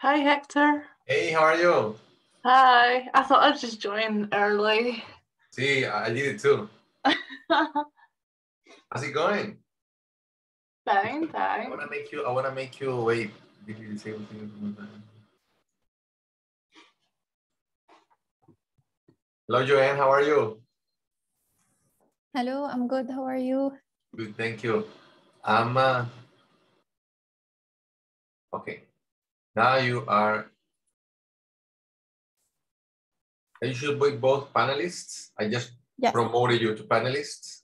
Hi, Hector. Hey, how are you? Hi. I thought I'd just join early. See, I did it too. How's it going? fine, fine. I wanna make you. I wanna make you wait. Did you say something? Hello, Joanne. How are you? Hello, I'm good. How are you? Good, thank you. I'm. Uh, okay. Now you are. You should be both panelists. I just Yes. promoted you to panelists.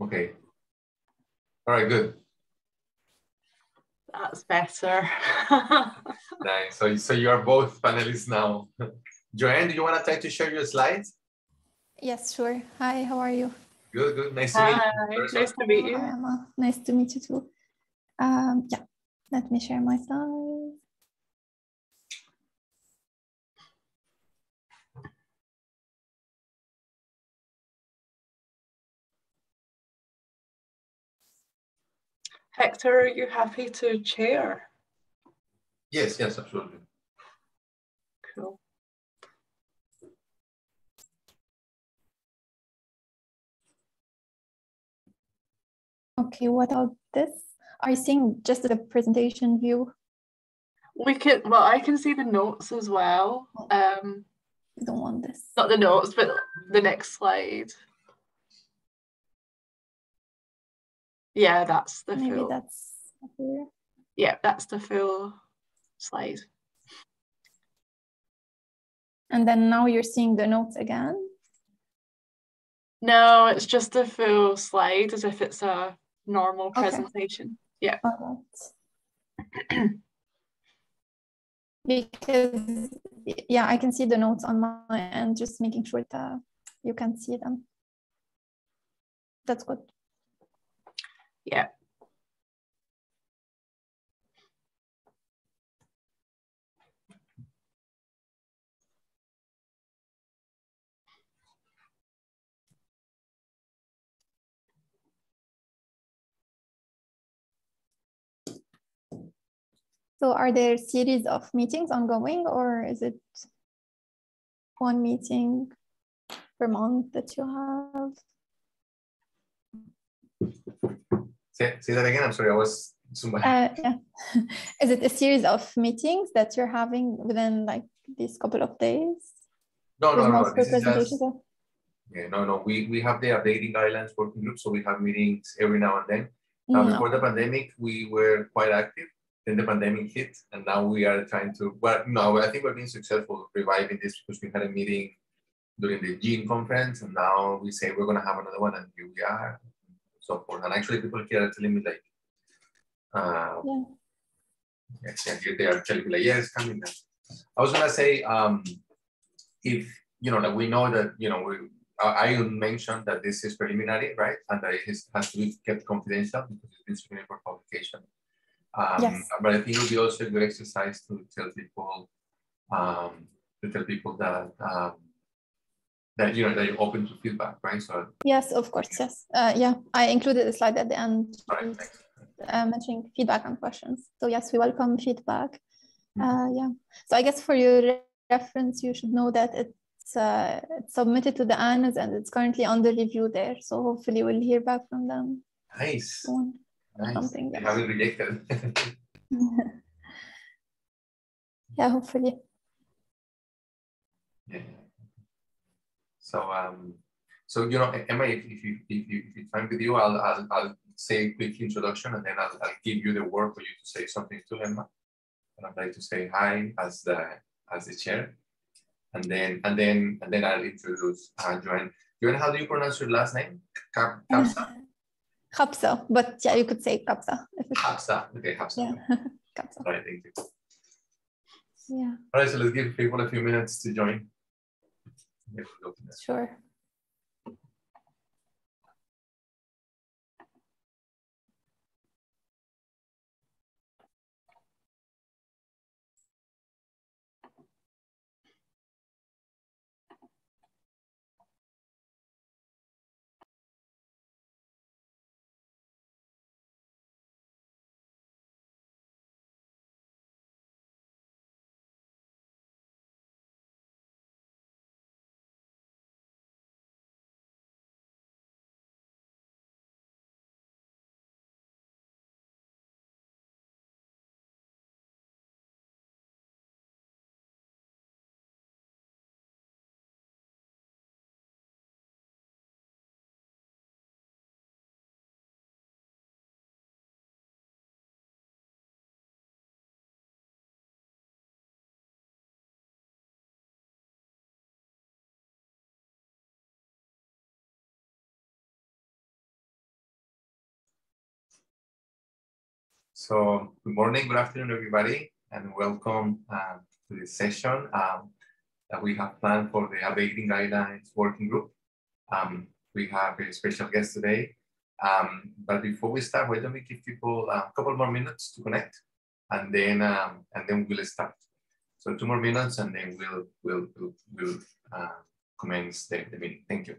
Okay. All right, good. That's better. Nice. So, so you are both panelists now. Joanne, do you want to try to share your slides? Yes, sure. Hi, how are you? Good, good. Nice to meet you. Very nice to meet Hi, you. Emma. Nice to meet you too. Um, yeah, let me share my slides. Hector, are you happy to chair? Yes, yes, absolutely. Cool. Okay, what about this? Are you seeing just the presentation view? We can, well, I can see the notes as well. Um, I don't want this. not the notes, but the next slide. Yeah, that's the Maybe full. that's here. Yeah, that's the full slide. And then now you're seeing the notes again. No, it's just a full slide as if it's a normal Okay. presentation. Yeah. Right. because yeah, I can see the notes on my end, just making sure that you can see them. That's good. Yeah. So are there series of meetings ongoing or is it one meeting per month that you have? Say, say that again. I'm sorry. I was somebody. Uh, yeah. Is it a series of meetings that you're having within like these couple of days? no, no, no. This is just. or- Yeah, no, no. We we have the updating guidelines working group, so we have meetings every now and then. Now, Mm, before the pandemic, we were quite active. Then the pandemic hit, and now we are trying to. Well, no, I think we're being successful reviving this because we had a meeting during the GIN conference, and now we say we're going to have another one, and here we are, so forth. And actually, people here are telling me like, uh, Yeah. yes, yeah, they are telling me like, yes, coming. Then. I was going to say, um, if you know, like we know that you know we I I mentioned that this is preliminary, right? And that it has to be kept confidential because it's been submitted for publication. Um, Yes. But I think it would be also a good exercise to tell people, um, to tell people that, um, that you know that you're open to feedback, right? So yes, of course, yes, uh, yeah. I included a slide at the end right, uh, mentioning feedback and questions. So yes, we welcome feedback. Mm-hmm. Uh, yeah. So I guess for your reference, you should know that it's, uh, it's submitted to the Annals and it's currently under review there. So hopefully we'll hear back from them. Nice. Soon. Nice. Something They else. haven't rejected. yeah, hopefully. yeah. So um, so you know, Emma, if, if you if you if it's fine with you, I'll I'll, I'll say a quick introduction and then I'll, I'll give you the word for you to say something to Emma. And I'd like to say hi as the as the chair, and then and then and then I'll introduce uh, Joanne. Joanne, how do you pronounce your last name? Cap, Capsa. Kapsa, but yeah, you could say Kapsa. Hafsa. Okay, Hafsa. yeah, Kapsa. All right, thank you. Yeah, All right, so let's give people a few minutes to join. Yeah, we'll go from there. sure. So good morning, good afternoon, everybody, and welcome uh, to this session um, that we have planned for the Updating Guidelines Working Group. Um, we have a special guest today, um, but before we start, why don't we give people a couple more minutes to connect, and then um, and then we'll start. So two more minutes, and then we'll we'll we'll, we'll uh, commence the, the meeting. Thank you.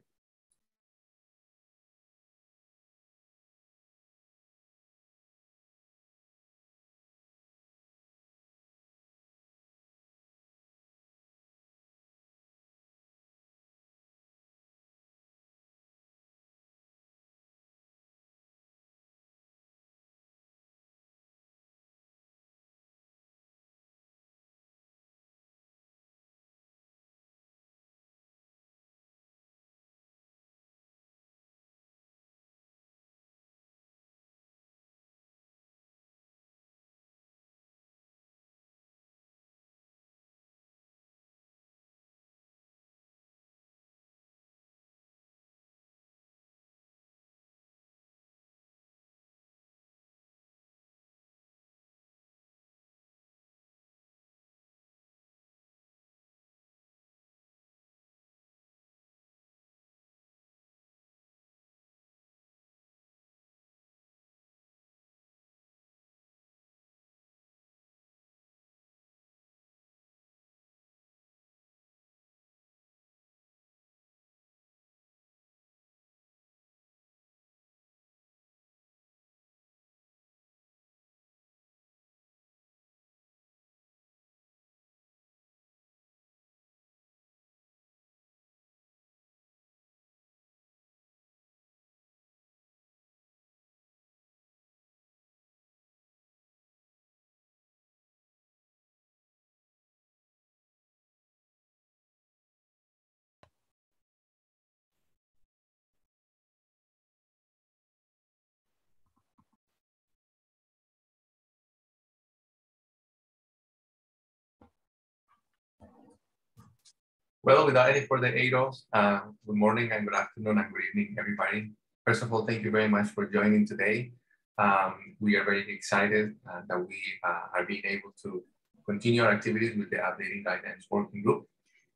Well, without any further ado, uh, good morning and good afternoon and good evening, everybody. First of all, thank you very much for joining today. Um, we are very excited uh, that we uh, are being able to continue our activities with the Updating Guidelines Working Group.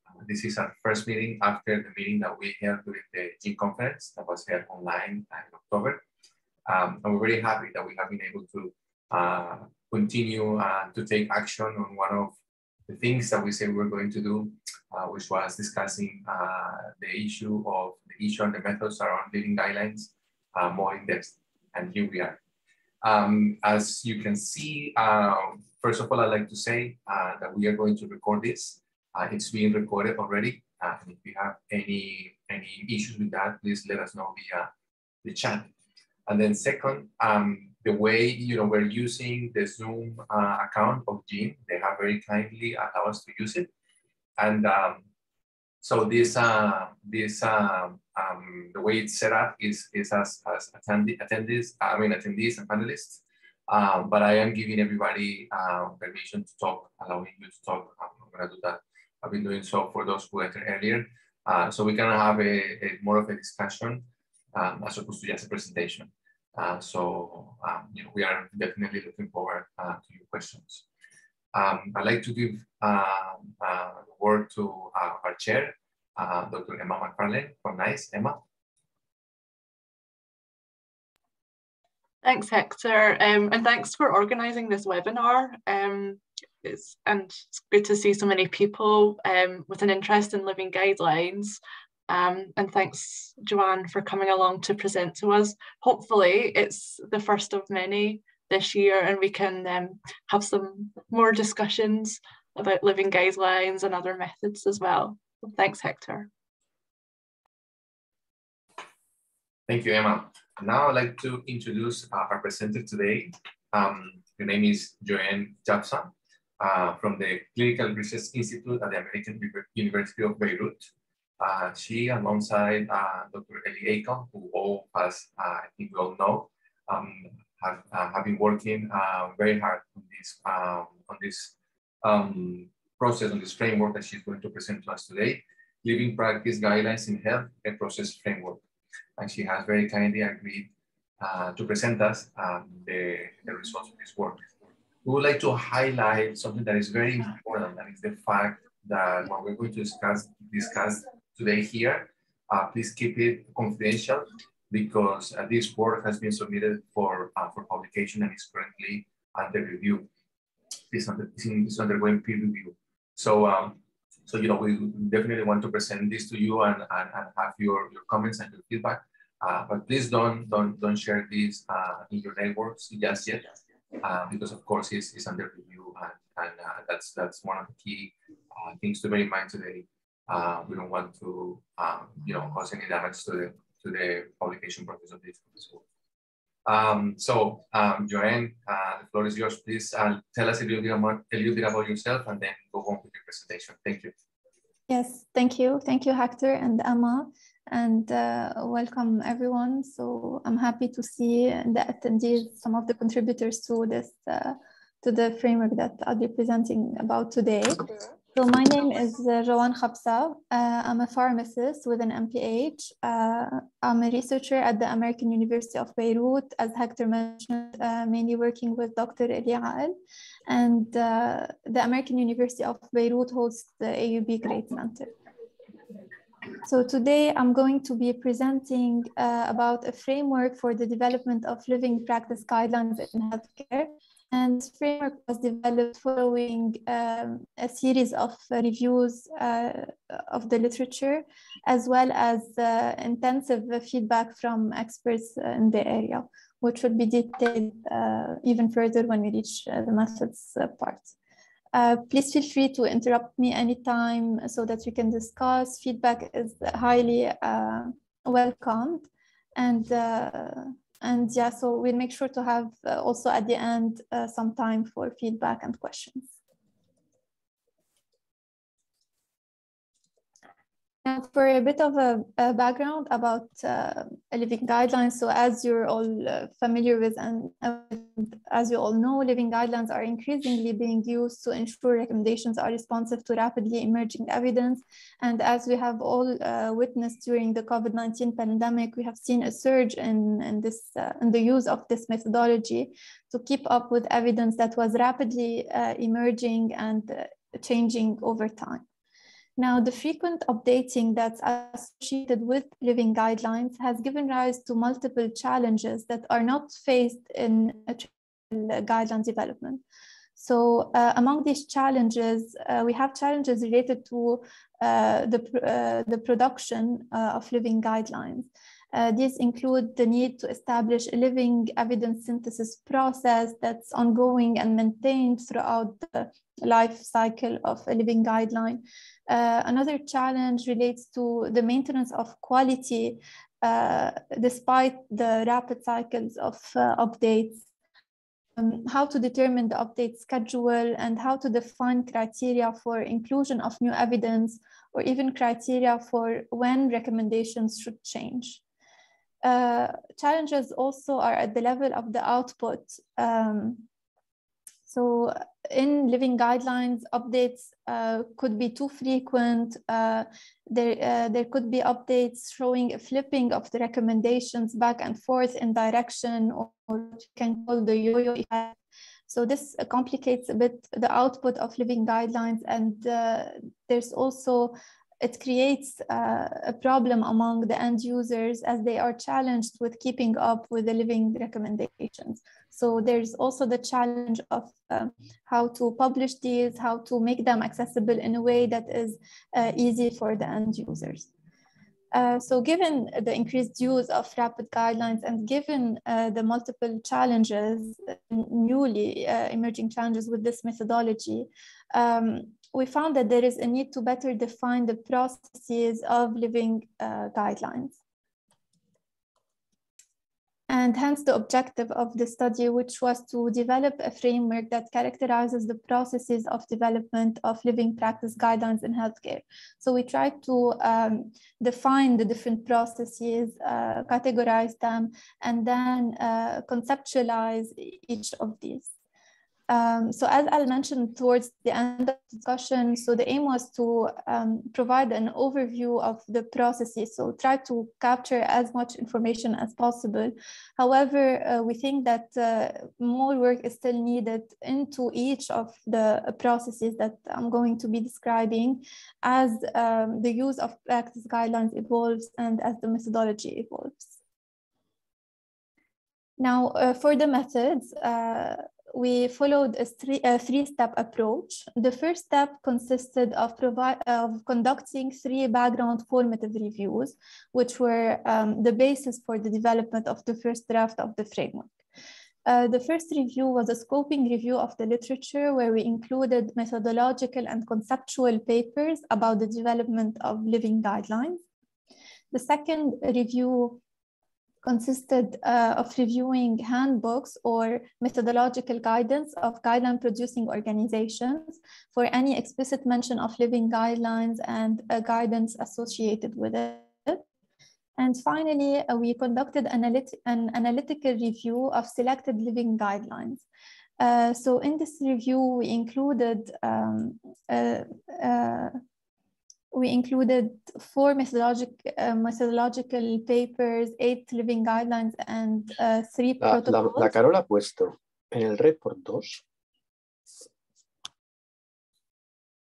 Uh, this is our first meeting after the meeting that we held during the GIN conference that was held online in October. Um, and we're very happy that we have been able to uh, continue uh, to take action on one of the things that we say we're going to do, uh, which was discussing uh, the issue of the issue and the methods around living guidelines uh, more in depth. And here we are. Um, as you can see, um, first of all, I'd like to say uh, that we are going to record this. Uh, it's being recorded already. Uh, and if you have any, any issues with that, please let us know via the chat. And then second, um, the way you know we're using the Zoom uh, account of GIN. they have very kindly allowed us to use it. And um, so this uh, this um, um, the way it's set up is is as as attendee, attendees, I mean attendees and panelists. Um, but I am giving everybody uh, permission to talk, allowing you to talk. I'm gonna do that. I've been doing so for those who entered earlier. Uh, so we can have a, a, more of a discussion um, as opposed to just a presentation. Uh, so um, you know, we are definitely looking forward uh, to your questions. Um, I'd like to give um, uh, the word to our chair, Dr. Emma McFarlane from NICE. Emma. Thanks, Hector, um, and thanks for organising this webinar. Um, it's, and it's good to see so many people um, with an interest in living guidelines. Um, and thanks, Joanne, for coming along to present to us. Hopefully, it's the first of many this year, and we can um, have some more discussions about living guidelines and other methods as well. Thanks, Hector. Thank you, Emma. Now I'd like to introduce our presenter today. Um, her name is Joanne Japsa uh, from the Clinical Research Institute at the American University of Beirut. Uh, she, alongside uh, Dr. Elie Akl, who all of us, uh, all know, um, have, uh, have been working uh, very hard on this, um, on this um, process, on this framework that she's going to present to us today, Living Practice Guidelines in Health, a process framework. And she has very kindly agreed uh, to present us um, the, the results of this work. We would like to highlight something that is very important, and it's the fact that what we're going to discuss, discuss today here, uh, please keep it confidential because uh, this work has been submitted for, uh, for publication and is currently under review. It's, under, it's undergoing peer review. So, um, so you know, we definitely want to present this to you and, and, and have your, your comments and your feedback. Uh, but please don't don't don't share this uh, in your networks just yet, uh, because of course it's, it's under review and, and that's that's one of the key things to bear in mind today. Uh, we don't want to um, you know cause any damage to the to the publication process of this. Um, so, um, Joanne, uh, the floor is yours. Please uh, tell us a little, bit about, a little bit about yourself and then go on with your presentation. Thank you. Yes, thank you. Thank you, Hector and Emma, and uh, welcome everyone. So I'm happy to see the attendees, some of the contributors to this, uh, to the framework that I'll be presenting about today. So my name is uh, Joanne Khabsa. Uh, I'm a pharmacist with an MPH. Uh, I'm a researcher at the American University of Beirut, as Hector mentioned, uh, mainly working with Dr. Elie Akl. And uh, the American University of Beirut holds the AUB GRADE Center. So today I'm going to be presenting uh, about a framework for the development of living practice guidelines in healthcare and this framework was developed following um, a series of reviews uh, of the literature, as well as uh, intensive feedback from experts in the area, which will be detailed uh, even further when we reach uh, the methods uh, part. Uh, please feel free to interrupt me anytime so that we can discuss. Feedback is highly welcomed. And and yeah, so we'll make sure to have uh, also at the end uh, some time for feedback and questions. And for a bit of a, a background about uh, living guidelines, so as you're all uh, familiar with and uh, as you all know, living guidelines are increasingly being used to ensure recommendations are responsive to rapidly emerging evidence. And as we have all uh, witnessed during the COVID-19 pandemic, we have seen a surge in, in, this, uh, in the use of this methodology to keep up with evidence that was rapidly uh, emerging and changing over time. Now, the frequent updating that's associated with living guidelines has given rise to multiple challenges that are not faced in guideline development. So uh, among these challenges, uh, we have challenges related to uh, the, uh, the production uh, of living guidelines. Uh, these include the need to establish a living evidence synthesis process that's ongoing and maintained throughout the life cycle of a living guideline. Uh, another challenge relates to the maintenance of quality uh, despite the rapid cycles of uh, updates. Um, how to determine the update schedule and how to define criteria for inclusion of new evidence or even criteria for when recommendations should change. Uh, challenges also are at the level of the output. Um, so in living guidelines, updates uh, could be too frequent. Uh, there, uh, there could be updates showing a flipping of the recommendations back and forth in direction, or, or you can call the yo-yo effect. So this complicates a bit the output of living guidelines, and uh, there's also it creates uh, a problem among the end users as they are challenged with keeping up with the living recommendations. So there's also the challenge of uh, how to publish these, how to make them accessible in a way that is uh, easy for the end users. Uh, so given the increased use of rapid guidelines and given uh, the multiple challenges, newly uh, emerging challenges with this methodology, um, we found that there is a need to better define the processes of living uh, guidelines. And hence the objective of the study, which was to develop a framework that characterizes the processes of development of living practice guidelines in healthcare. So we tried to um, define the different processes, uh, categorize them, and then uh, conceptualize each of these. Um, so as I mentioned towards the end of the discussion, so the aim was to um, provide an overview of the processes, so try to capture as much information as possible. However, uh, we think that uh, more work is still needed into each of the processes that I'm going to be describing as um, the use of practice guidelines evolves and as the methodology evolves. Now, uh, for the methods, uh, we followed a, three, a three-step approach. The first step consisted of, of conducting three background formative reviews, which were um, the basis for the development of the first draft of the framework. Uh, the first review was a scoping review of the literature where we included methodological and conceptual papers about the development of living guidelines. The second review consisted uh, of reviewing handbooks or methodological guidance of guideline producing organizations for any explicit mention of living guidelines and uh, guidance associated with it. And finally, uh, we conducted analyt an analytical review of selected living guidelines. Uh, so in this review, we included um, uh, uh, we included four methodologic, uh, methodological papers, eight living guidelines, and uh, three la, protocols. La, la Carol ha puesto en el report 2.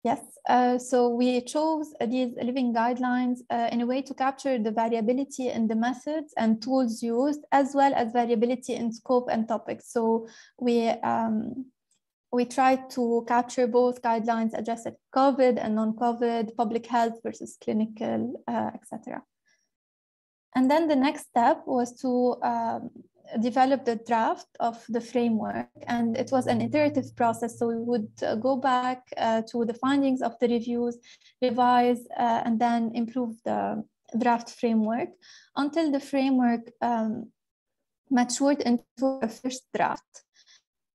Yes, uh, so we chose these living guidelines uh, in a way to capture the variability in the methods and tools used, as well as variability in scope and topics. So we um, we tried to capture both guidelines addressed COVID and non-COVID, public health versus clinical, uh, etc. And then the next step was to um, develop the draft of the framework. And it was an iterative process. So we would uh, go back uh, to the findings of the reviews, revise, uh, and then improve the draft framework until the framework um, matured into a first draft.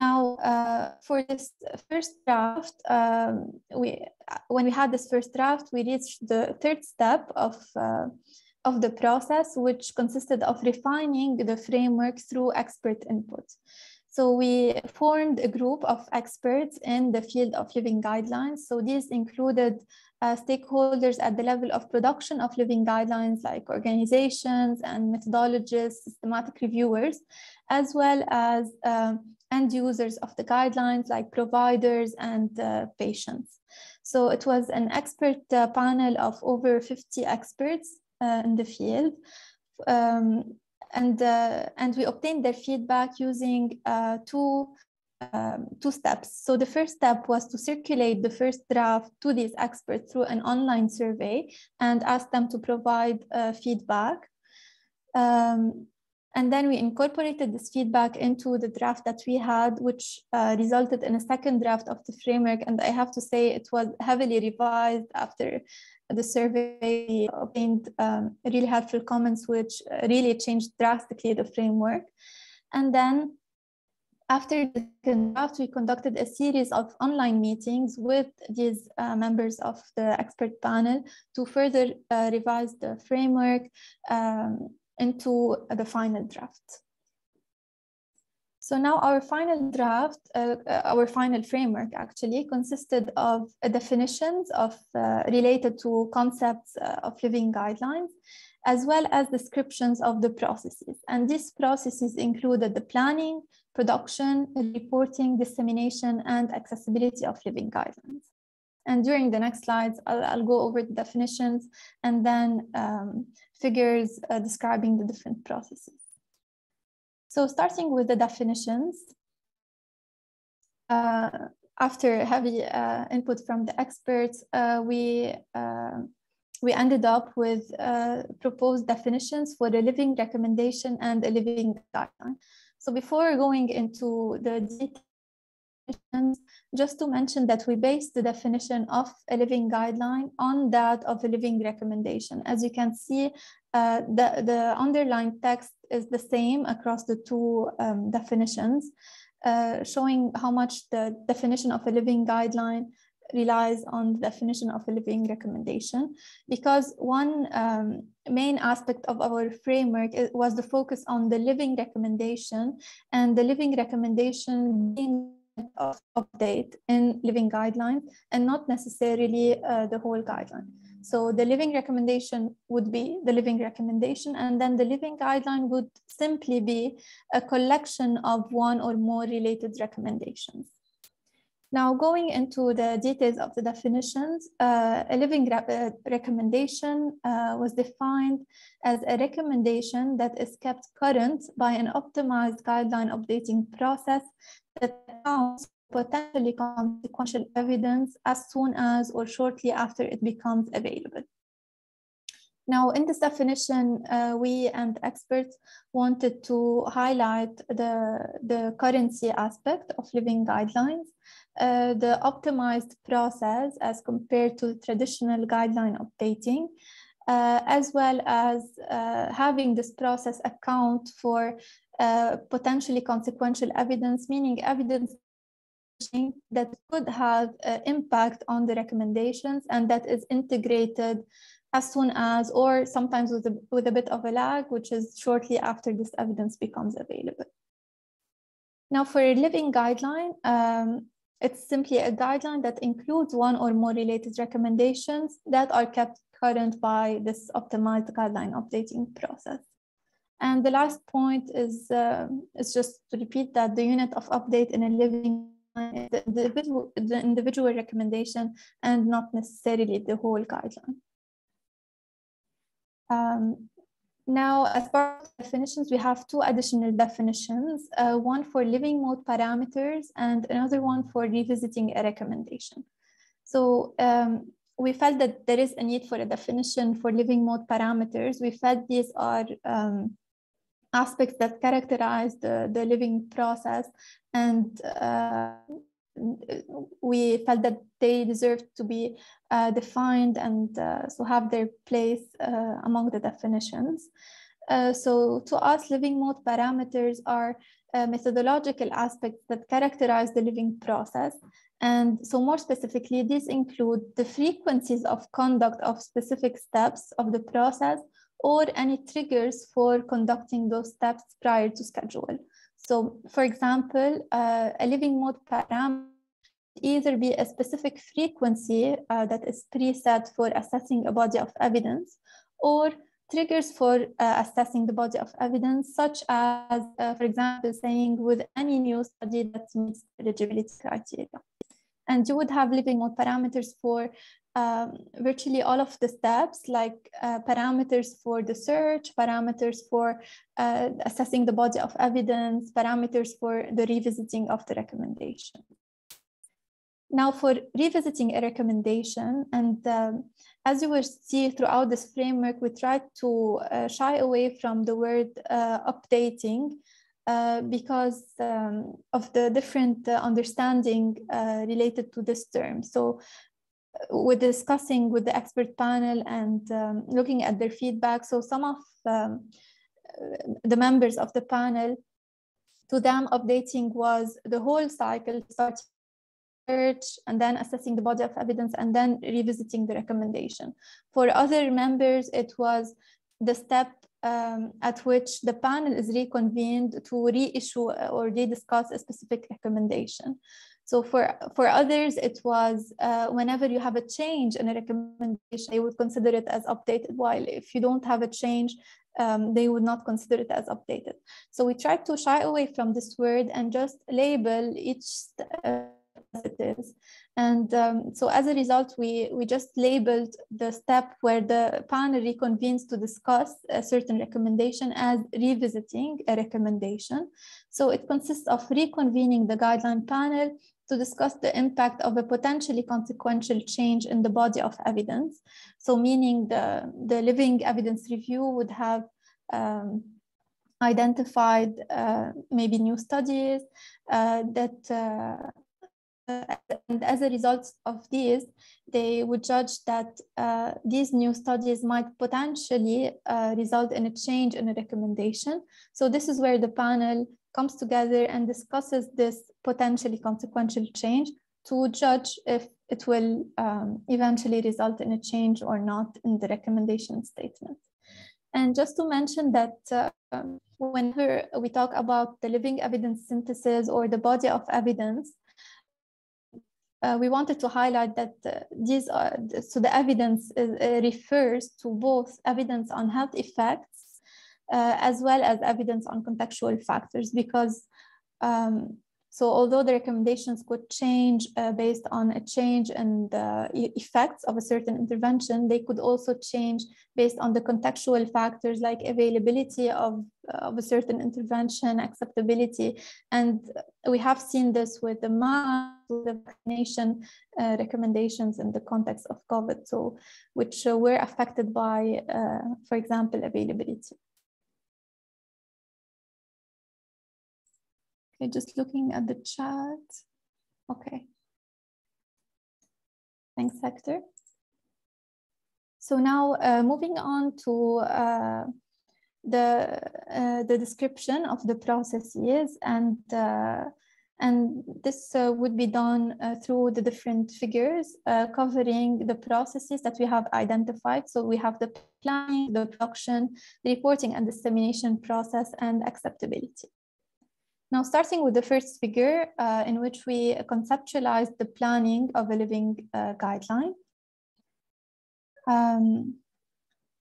Now, uh, for this first draft, um, we when we had this first draft, we reached the third step of uh, of the process, which consisted of refining the framework through expert input. So we formed a group of experts in the field of living guidelines. So these included uh, stakeholders at the level of production of living guidelines like organizations and methodologists, systematic reviewers, as well as uh, end users of the guidelines like providers and uh, patients. So it was an expert uh, panel of over 50 experts uh, in the field. Um, and, uh, and we obtained their feedback using uh, two um, two steps. So the first step was to circulate the first draft to these experts through an online survey and ask them to provide uh, feedback. Um, and then we incorporated this feedback into the draft that we had, which uh, resulted in a second draft of the framework. And I have to say it was heavily revised after the survey obtained um, really helpful comments, which uh, really changed drastically the framework. And then after the second draft, we conducted a series of online meetings with these uh, members of the expert panel to further uh, revise the framework um, into the final draft. So now our final draft, uh, uh our final framework actually consisted of definitions of uh, related to concepts uh, of living guidelines, as well as descriptions of the processes. And these processes included the planning, production, reporting, dissemination, and accessibility of living guidelines. And during the next slides, I'll, I'll go over the definitions and then um, figures uh, describing the different processes. So starting with the definitions, uh, after heavy uh, input from the experts, uh, we, uh, we ended up with uh, proposed definitions for a living recommendation and a living guideline. So before going into the details, just to mention that we base the definition of a living guideline on that of a living recommendation. As you can see, uh, the, the underlying text is the same across the two um, definitions, uh, showing how much the definition of a living guideline relies on the definition of a living recommendation because one um, main aspect of our framework was the focus on the living recommendation and the living recommendation being of update in living guidelines and not necessarily uh, the whole guideline. So the living recommendation would be the living recommendation, and then the living guideline would simply be a collection of one or more related recommendations. Now, going into the details of the definitions, uh, a living uh, recommendation uh, was defined as a recommendation that is kept current by an optimized guideline updating process that potentially consequential evidence as soon as or shortly after it becomes available. Now, in this definition, uh, we and experts wanted to highlight the, the currency aspect of living guidelines, uh, the optimized process as compared to traditional guideline updating, uh, as well as uh, having this process account for potentially consequential evidence, meaning evidence that could have uh, impact on the recommendations and that is integrated as soon as or sometimes with a, with a bit of a lag, which is shortly after this evidence becomes available. Now for a living guideline, um, it's simply a guideline that includes one or more related recommendations that are kept current by this optimized guideline updating process. And the last point is, uh, is just to repeat that the unit of update in a living the individual, the individual recommendation and not necessarily the whole guideline. Um, now, as part of definitions, we have two additional definitions, uh, one for living mode parameters and another one for revisiting a recommendation. So um, we felt that there is a need for a definition for living mode parameters. We felt these are um, aspects that characterize the, the living process and uh, we felt that they deserve to be uh, defined and uh, so have their place uh, among the definitions. Uh, so to us, living mode parameters are uh, methodological aspects that characterize the living process. And so more specifically, these include the frequencies of conduct of specific steps of the process or any triggers for conducting those steps prior to schedule. So for example, uh, a living mode parameter either be a specific frequency uh, that is preset for assessing a body of evidence or triggers for uh, assessing the body of evidence, such as, uh, for example, saying with any new study that meets eligibility criteria. And you would have living mode parameters for um, virtually all of the steps like uh, parameters for the search, parameters for uh, assessing the body of evidence, parameters for the revisiting of the recommendation. Now for revisiting a recommendation, and um, as you will see throughout this framework, we try to uh, shy away from the word uh, updating uh, because um, of the different uh, understanding related to this term. So we're discussing with the expert panel and um, looking at their feedback. So some of um, the members of the panel, to them updating was the whole cycle, starting search and then assessing the body of evidence and then revisiting the recommendation. For other members, it was the step um, at which the panel is reconvened to reissue or rediscuss a specific recommendation. So for, for others, it was uh, whenever you have a change in a recommendation, they would consider it as updated, while if you don't have a change, um, they would not consider it as updated. So we tried to shy away from this word and just label each uh, as it is. And um, so as a result, we, we just labeled the step where the panel reconvenes to discuss a certain recommendation as revisiting a recommendation. So it consists of reconvening the guideline panel to discuss the impact of a potentially consequential change in the body of evidence. So meaning the, the living evidence review would have um, identified uh, maybe new studies uh, that uh, and as a result of these, they would judge that uh, these new studies might potentially uh, result in a change in a recommendation. So this is where the panel comes together and discusses this potentially consequential change to judge if it will um, eventually result in a change or not in the recommendation statement. And just to mention that uh, whenever we talk about the living evidence synthesis or the body of evidence, uh, we wanted to highlight that uh, these are, so the evidence is, uh, refers to both evidence on health effects uh, as well as evidence on contextual factors because um, so although the recommendations could change uh, based on a change in the effects of a certain intervention, they could also change based on the contextual factors like availability of, uh, of a certain intervention, acceptability. And we have seen this with the the vaccination uh, recommendations in the context of COVID, so which uh, were affected by, uh, for example, availability. Okay, just looking at the chat. Okay. Thanks, Hector. So now uh, moving on to uh, the, uh, the description of the processes and, uh, and this uh, would be done uh, through the different figures covering the processes that we have identified. So we have the planning, the production, the reporting and dissemination process and acceptability. Now, starting with the first figure uh, in which we conceptualized the planning of a living uh, guideline. Um,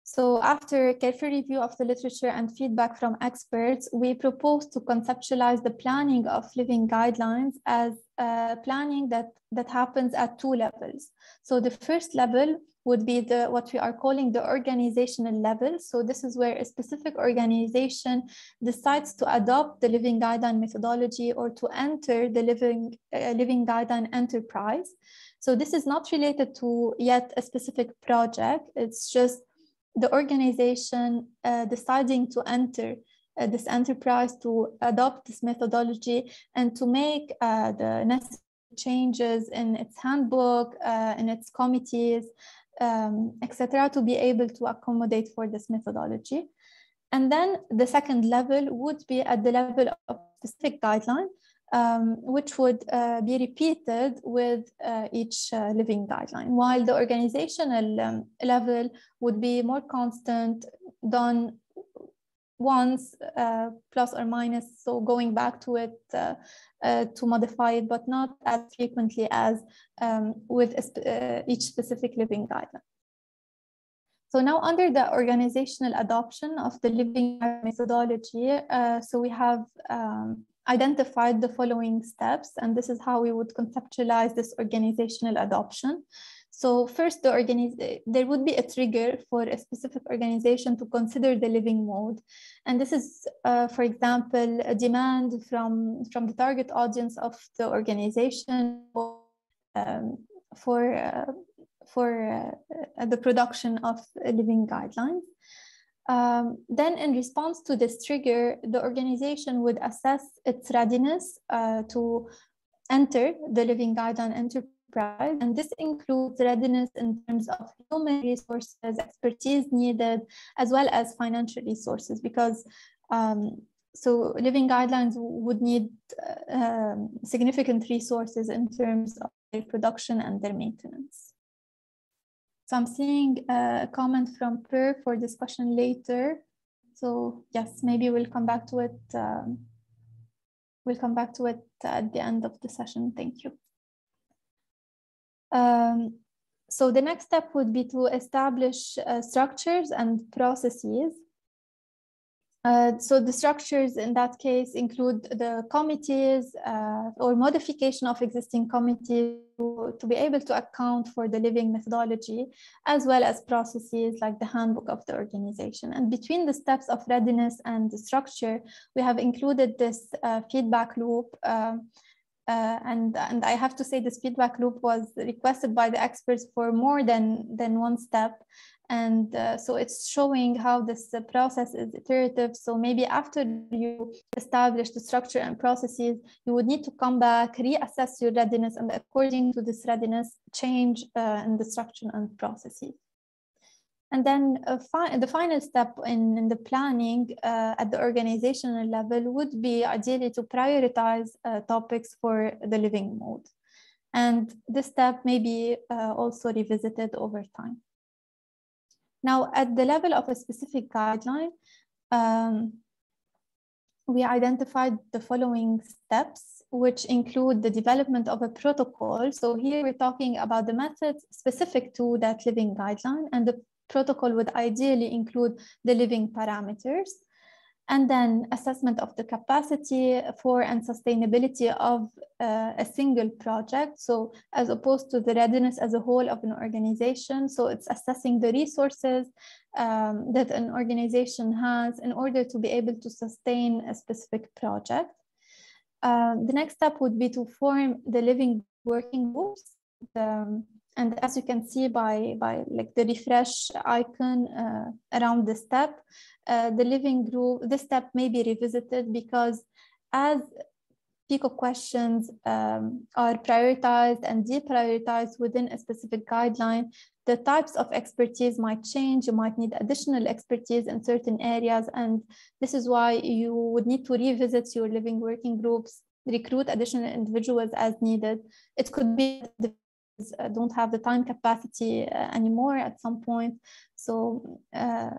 so after careful review of the literature and feedback from experts, we propose to conceptualize the planning of living guidelines as uh, planning that, that happens at two levels. So the first level would be the what we are calling the organizational level. So this is where a specific organization decides to adopt the living guideline methodology or to enter the living, uh, living guideline enterprise. So this is not related to yet a specific project. It's just the organization uh, deciding to enter uh, this enterprise to adopt this methodology and to make uh, the necessary changes in its handbook, uh, in its committees, um, etc., to be able to accommodate for this methodology. And then the second level would be at the level of specific guideline, um, which would uh, be repeated with uh, each uh, living guideline, while the organizational um, level would be more constant, done once uh, plus or minus, so going back to it uh, uh, to modify it, but not as frequently as um, with uh, each specific living guideline. So now under the organizational adoption of the living methodology, uh, so we have um, identified the following steps, and this is how we would conceptualize this organizational adoption. So first, the there would be a trigger for a specific organization to consider the living mode. And this is, uh, for example, a demand from, from the target audience of the organization for, um, for, uh, for uh, the production of living guidelines. Um, then in response to this trigger, the organization would assess its readiness uh, to enter the living guideline enterprise and this includes readiness in terms of human resources, expertise needed, as well as financial resources, because um, so living guidelines would need uh, um, significant resources in terms of their production and their maintenance. So I'm seeing a comment from Per for discussion later. So yes, maybe we'll come back to it. Um, we'll come back to it at the end of the session. Thank you. Um, so the next step would be to establish uh, structures and processes. Uh, so the structures in that case include the committees uh, or modification of existing committees to, to, be able to account for the living methodology, as well as processes like the handbook of the organization. And between the steps of readiness and the structure, we have included this uh, feedback loop uh, uh, and, and I have to say this feedback loop was requested by the experts for more than, than one step. And uh, so it's showing how this uh, process is iterative. So maybe after you establish the structure and processes, you would need to come back, reassess your readiness, and according to this readiness, change uh, in the structure and processes. And then uh, fi the final step in, in the planning uh, at the organizational level would be ideally to prioritize uh, topics for the living mode. And this step may be also revisited over time. Now, at the level of a specific guideline, um, we identified the following steps, which include the development of a protocol. So here we're talking about the methods specific to that living guideline and the protocol would ideally include the living parameters and then assessment of the capacity for and sustainability of uh, a single project. So as opposed to the readiness as a whole of an organization. So it's assessing the resources um, that an organization has in order to be able to sustain a specific project. Um, the next step would be to form the living working groups. The, and as you can see by, by like the refresh icon uh, around the step, uh, the living group, this step may be revisited because as PICO questions um, are prioritized and deprioritized within a specific guideline, the types of expertise might change. You might need additional expertise in certain areas. And this is why you would need to revisit your living working groups, recruit additional individuals as needed. It could be the don't have the time capacity uh, anymore at some point. So, uh,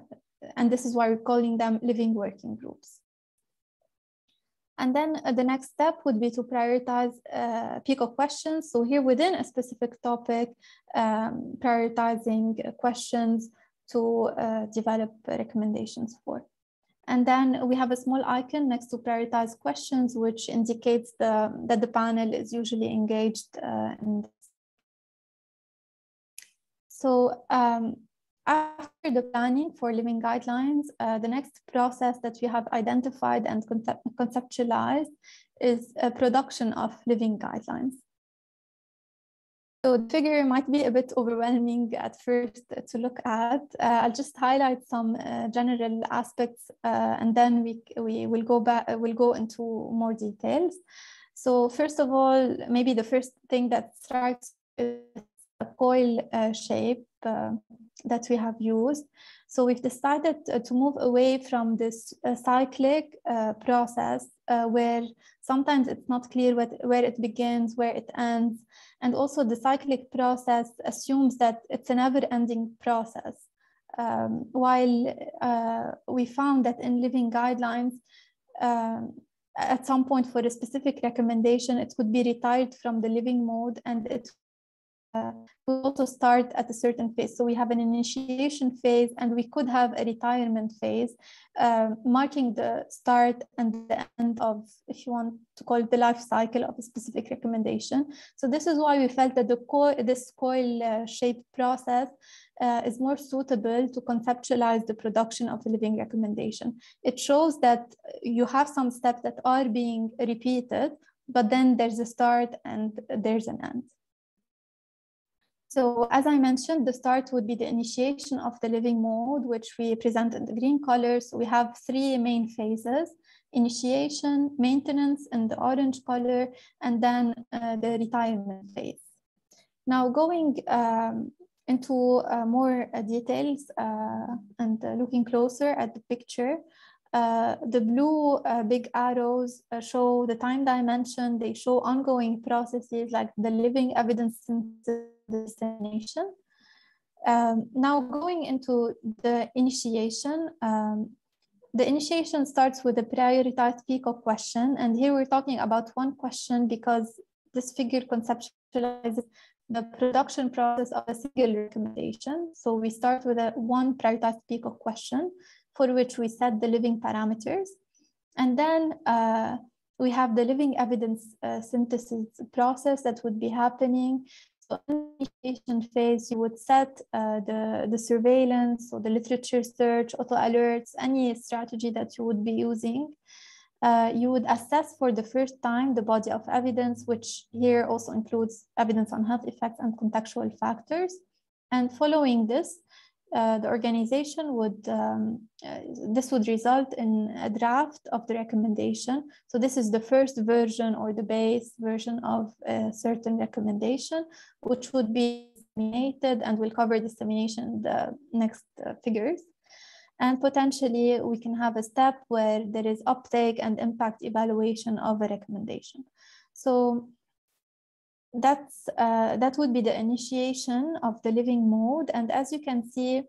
and this is why we're calling them living working groups. And then uh, the next step would be to prioritize uh, PICO questions. So here within a specific topic, um, prioritizing questions to uh, develop recommendations for. And then we have a small icon next to prioritize questions, which indicates the, that the panel is usually engaged in so um, after the planning for living guidelines, uh, the next process that we have identified and concept conceptualized is a production of living guidelines. So the figure might be a bit overwhelming at first to look at. Uh, I'll just highlight some uh, general aspects uh, and then we, we will go back, we'll go into more details. So first of all, maybe the first thing that strikes is coil uh, shape uh, that we have used. So we've decided uh, to move away from this uh, cyclic uh, process uh, where sometimes it's not clear what, where it begins, where it ends. And also the cyclic process assumes that it's a never ending process. Um, while we found that in living guidelines, um, at some point for a specific recommendation, it could be retired from the living mode and it we also start at a certain phase. So we have an initiation phase and we could have a retirement phase, uh, marking the start and the end of, if you want to call it the life cycle of a specific recommendation. So this is why we felt that the co this coil-shaped uh, process uh, is more suitable to conceptualize the production of a living recommendation. It shows that you have some steps that are being repeated, but then there's a start and there's an end. So as I mentioned, the start would be the initiation of the living mode, which we present in the green colors. We have three main phases, initiation, maintenance in the orange color, and then uh, the retirement phase. Now going um, into uh, more uh, details uh, and uh, looking closer at the picture, uh, the blue uh, big arrows uh, show the time dimension. They show ongoing processes like the living evidence destination. Um, now going into the initiation, um, the initiation starts with a prioritized PICO question. And here we're talking about one question because this figure conceptualizes the production process of a single recommendation. So we start with a one prioritized PICO question for which we set the living parameters. And then uh, we have the living evidence uh, synthesis process that would be happening. So in the initiation phase, you would set uh, the, the surveillance or the literature search, auto alerts, any strategy that you would be using. Uh, you would assess for the first time the body of evidence, which here also includes evidence on health effects and contextual factors. And following this, uh, the organization would, um, uh, this would result in a draft of the recommendation. So this is the first version or the base version of a certain recommendation, which would be disseminated and we'll cover dissemination in the next uh, figures. And potentially we can have a step where there is uptake and impact evaluation of a recommendation. So that's uh, that would be the initiation of the living mode. And as you can see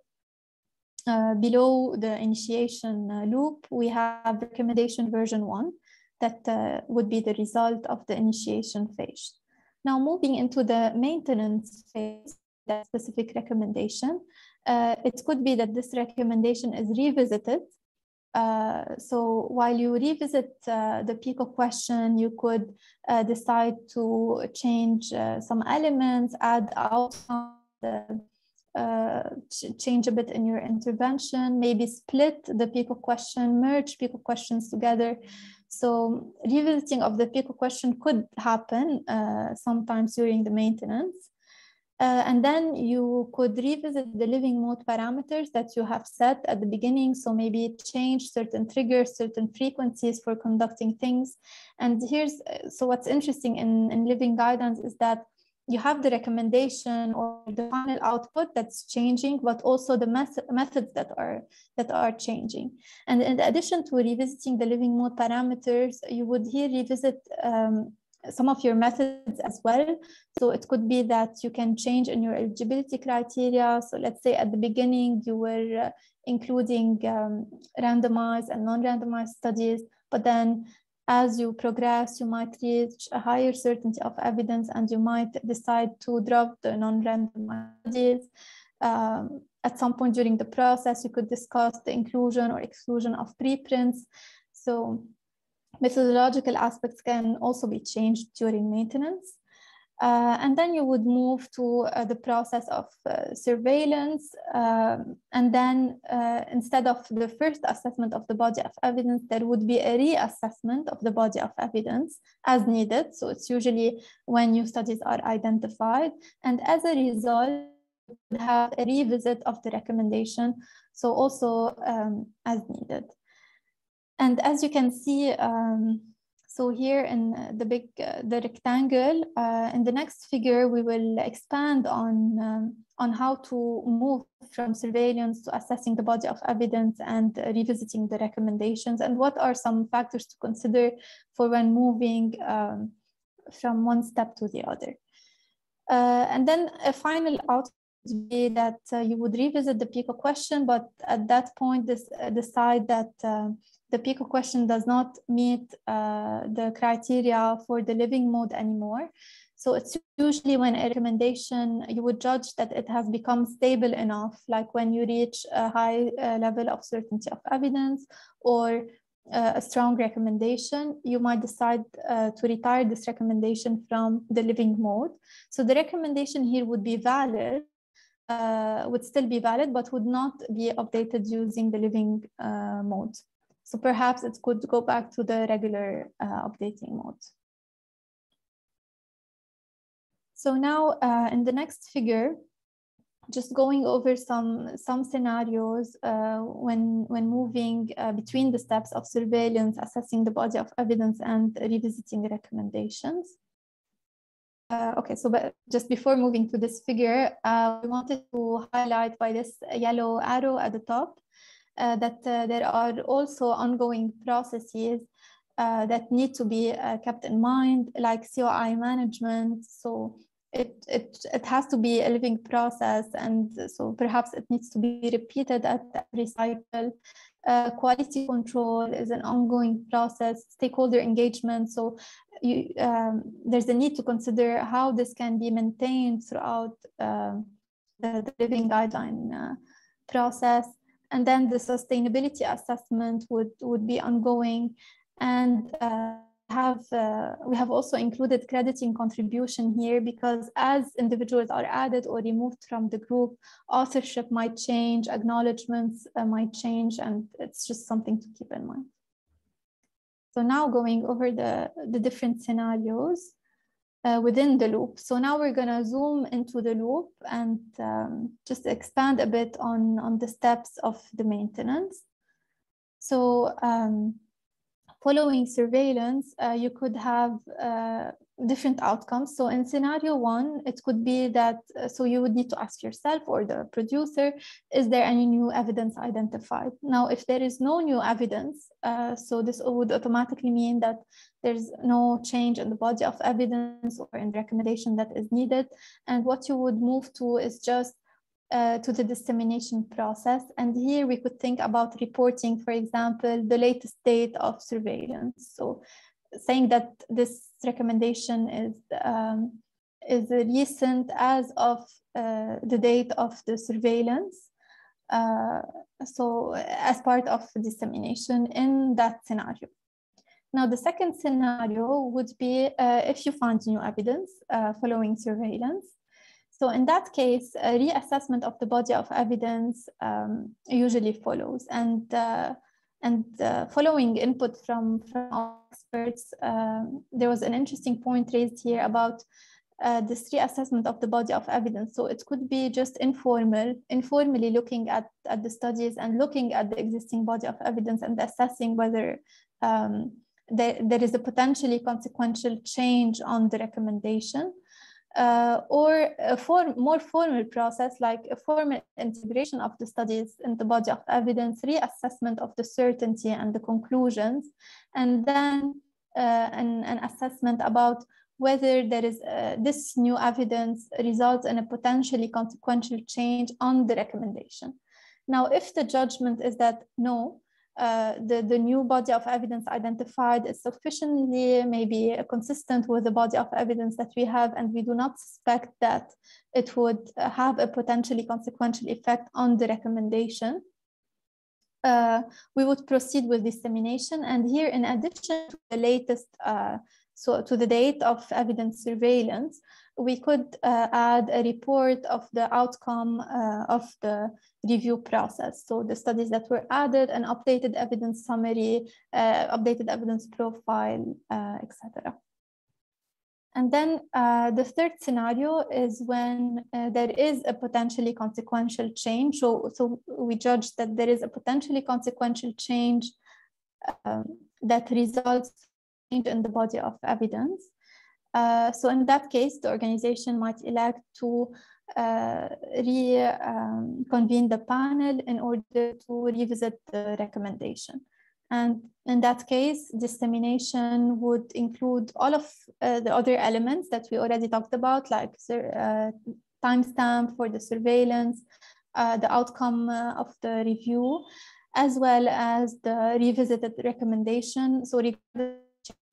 uh, below the initiation uh, loop, we have recommendation version one that uh, would be the result of the initiation phase. Now moving into the maintenance phase, that specific recommendation, uh, it could be that this recommendation is revisited uh, so while you revisit uh, the PICO question, you could uh, decide to change uh, some elements, add outcomes, uh, ch change a bit in your intervention, maybe split the PICO question, merge PICO questions together. So revisiting of the PICO question could happen sometimes during the maintenance. Uh, and then you could revisit the living mode parameters that you have set at the beginning. So maybe change certain triggers, certain frequencies for conducting things. And here's, uh, so what's interesting in, in living guidance is that you have the recommendation or the final output that's changing, but also the method, methods that are that are changing. And in addition to revisiting the living mode parameters, you would here revisit um, some of your methods as well. So it could be that you can change in your eligibility criteria. So let's say at the beginning you were uh, including um, randomized and non-randomized studies, but then as you progress, you might reach a higher certainty of evidence and you might decide to drop the non-randomized studies. Um, at some point during the process, you could discuss the inclusion or exclusion of preprints. So methodological aspects can also be changed during maintenance. Uh, and then you would move to uh, the process of uh, surveillance. Um, and then uh, instead of the first assessment of the body of evidence, there would be a reassessment of the body of evidence as needed. So it's usually when new studies are identified. And as a result, have a revisit of the recommendation. So also um, as needed. And as you can see, um, so here in the big, uh, the rectangle, uh, in the next figure, we will expand on, um, on how to move from surveillance to assessing the body of evidence and uh, revisiting the recommendations and what are some factors to consider for when moving um, from one step to the other. Uh, and then a final outcome be that uh, you would revisit the PICO question, but at that point, this, uh, decide that uh, the PICO question does not meet uh, the criteria for the living mode anymore. So it's usually when a recommendation, you would judge that it has become stable enough, like when you reach a high uh, level of certainty of evidence or uh, a strong recommendation, you might decide uh, to retire this recommendation from the living mode. So the recommendation here would be valid, uh, would still be valid, but would not be updated using the living uh, mode. So perhaps it could go back to the regular uh, updating mode. So now uh, in the next figure, just going over some some scenarios uh, when when moving uh, between the steps of surveillance, assessing the body of evidence, and revisiting recommendations. Uh, okay, so but just before moving to this figure, uh, we wanted to highlight by this yellow arrow at the top that uh, there are also ongoing processes that need to be kept in mind, like COI management. So it, it, it has to be a living process and so perhaps it needs to be repeated at every cycle. Uh, quality control is an ongoing process, stakeholder engagement. So you, um, there's a need to consider how this can be maintained throughout uh, the, the, living guideline uh, process. And then the sustainability assessment would, would be ongoing. And uh, have uh, we have also included crediting contribution here because as individuals are added or removed from the group, authorship might change, acknowledgements uh, might change, and it's just something to keep in mind. So now going over the, the different scenarios uh, within the loop. So now we're gonna zoom into the loop and um, just expand a bit on, on the steps of the maintenance. So um, following surveillance, uh, you could have uh, different outcomes. So in scenario one, it could be that, uh, so you would need to ask yourself or the producer, is there any new evidence identified? Now, if there is no new evidence, uh, so this would automatically mean that there's no change in the body of evidence or in the recommendation that is needed. And what you would move to is just uh, to the dissemination process. And here we could think about reporting, for example, the latest date of surveillance. So saying that this recommendation is, um, is recent as of uh, the date of the surveillance. Uh, so as part of dissemination in that scenario. Now, the second scenario would be uh, if you find new evidence uh, following surveillance, so in that case, a reassessment of the body of evidence um, usually follows. And, uh, and uh, following input from, from experts, um, there was an interesting point raised here about uh, this reassessment of the body of evidence. So it could be just informal, informally looking at, at the studies and looking at the existing body of evidence and assessing whether um, there, there is a potentially consequential change on the recommendation uh, or a form, more formal process like a formal integration of the studies in the body of evidence, reassessment of the certainty and the conclusions, and then uh, an, an, assessment about whether there is uh, this new evidence results in a potentially consequential change on the recommendation. Now, if the judgment is that no, uh, the, the new body of evidence identified is sufficiently maybe consistent with the body of evidence that we have, and we do not suspect that it would have a potentially consequential effect on the recommendation. Uh, we would proceed with dissemination. And here, in addition to the latest, uh, so to the date of evidence surveillance, we could uh, add a report of the outcome uh, of the review process. So the studies that were added, an updated evidence summary, uh, updated evidence profile, uh, etc. And then uh, the third scenario is when uh, there is a potentially consequential change. So, so we judge that there is a potentially consequential change um, that results in the body of evidence. Uh, so in that case, the organization might elect to uh, reconvene um, the panel in order to revisit the recommendation. And in that case, dissemination would include all of uh, the other elements that we already talked about, like uh, timestamp for the surveillance, uh, the outcome uh, of the review, as well as the revisited recommendation. So